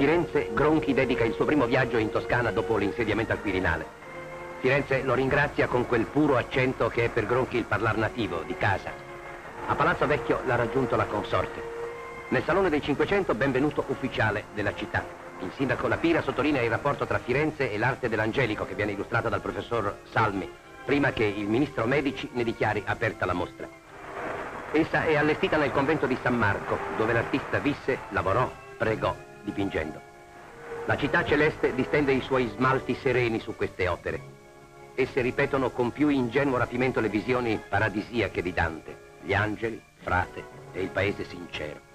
Firenze, Gronchi dedica il suo primo viaggio in Toscana dopo l'insediamento al Quirinale. Firenze lo ringrazia con quel puro accento che è per Gronchi il parlar nativo, di casa. A Palazzo Vecchio l'ha raggiunto la consorte. Nel Salone dei 500 benvenuto ufficiale della città. Il sindaco Lapira sottolinea il rapporto tra Firenze e l'arte dell'angelico che viene illustrata dal professor Salmi, prima che il ministro Medici ne dichiari aperta la mostra. Essa è allestita nel convento di San Marco, dove l'artista visse, lavorò, pregò, dipingendo. La città celeste distende i suoi smalti sereni su queste opere. Esse ripetono con più ingenuo rapimento le visioni paradisiache di Dante, gli angeli, frate e il paese sincero.